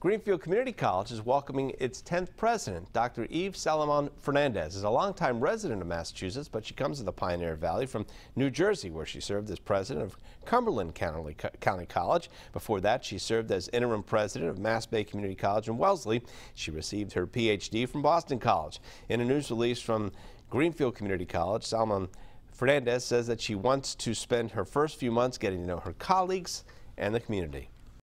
Greenfield Community College is welcoming its 10th president. Dr. Yves Salomon Fernandez is a longtime resident of Massachusetts, but she comes to the Pioneer Valley from New Jersey, where she served as president of Cumberland County, County College. Before that, she served as interim president of Mass Bay Community College in Wellesley. She received her PhD from Boston College. In a news release from Greenfield Community College, Salomon Fernandez says that she wants to spend her first few months getting to know her colleagues and the community.